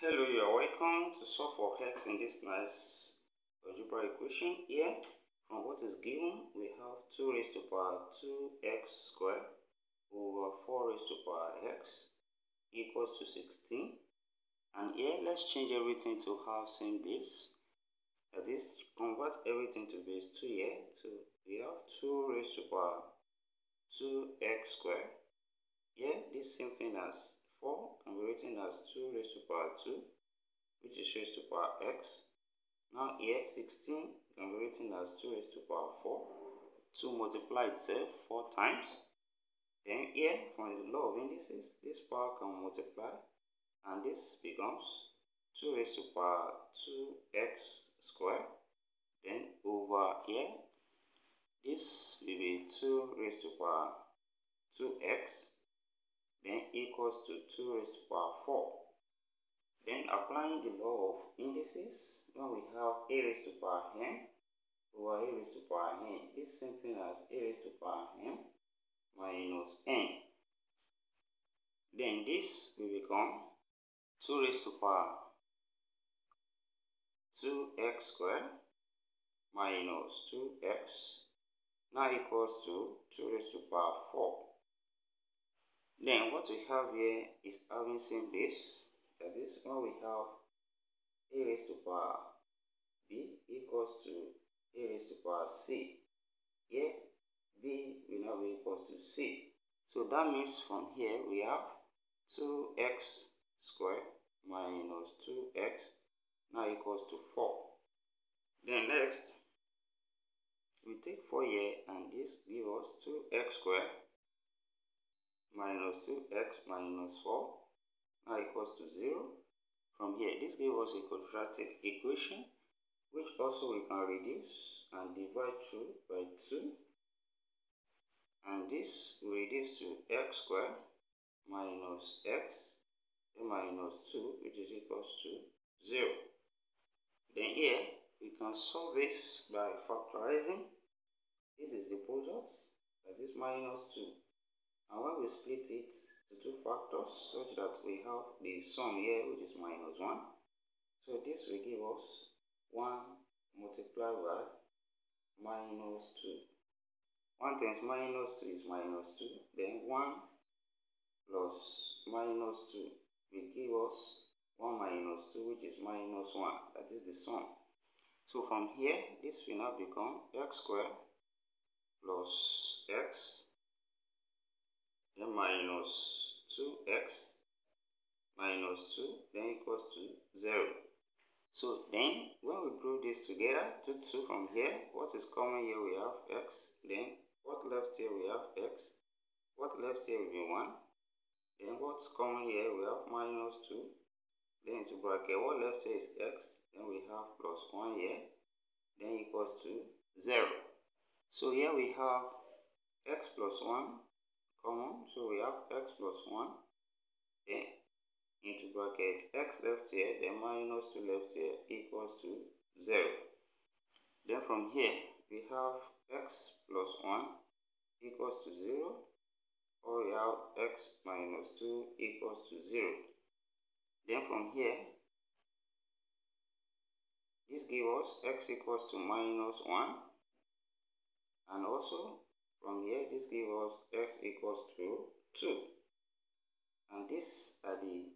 Hello, you are welcome to solve for x in this nice algebra equation here. From what is given, we have 2 raised to power 2x squared over 4 raised to power x equals to 16. And here, let's change everything to have same base. That is, convert everything to base 2 here. So we have 2 raised to power 2x squared. Here, this same thing as 4 can be writing as 2 raised to power 2, which is raised to power x. Now here, 16 can be written as 2 raised to power 4. 2 multiply itself 4 times. Then here, from the law of indices, this power can multiply, and this becomes 2 raised to power 2x squared. Then over here, this will be 2 raised to power 2x then equals to 2 raised to power 4. Then applying the law of indices, when we have a raised to power n over a raised to power n, this same thing as a raised to power n minus n. Then this will become 2 raised to power 2x squared minus 2x now equals to 2 raised to power 4. Then what we have here is having same base. That is when we have a raised to power b equals to a raised to power c. Here b will now be equals to c. So that means from here we have 2x squared minus 2x now equals to 4. Then next, we take 4 here and this gives us 2x squared minus 2x minus 4 now equals to 0. From here, this gives us a quadratic equation, which also we can reduce and divide through by 2. And this will reduce to x squared minus x minus 2, which is equals to 0. Then here, we can solve this by factorizing. This is the product, that is minus 2 and when we split it to two factors such that we have the sum here which is minus 1. So this will give us 1 multiplied by minus 2. 1 times minus 2 is minus 2. Then 1 plus minus 2 will give us 1 minus 2 which is minus 1. That is the sum. So from here, this will now become x squared plus x minus 2x minus 2 then equals to 0. So then when we group this together, 2, 2 from here, what is common here? We have x, then what left here? We have x, what left here will be 1, then what's common here? We have minus 2, then into bracket, what left here is x, then we have plus 1 here, then equals to 0. So here we have x plus 1 common. So we have x plus 1, then into bracket x left here, then minus 2 left here equals to 0. Then from here, we have x plus 1 equals to 0, or we have x minus 2 equals to 0. Then from here, this gives us x equals to minus 1, and also from here, this gives us x equals to 2. And these are the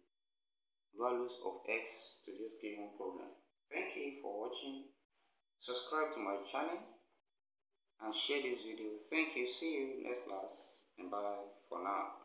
values of x to this given problem. Thank you for watching. Subscribe to my channel and share this video. Thank you. See you next class and bye for now.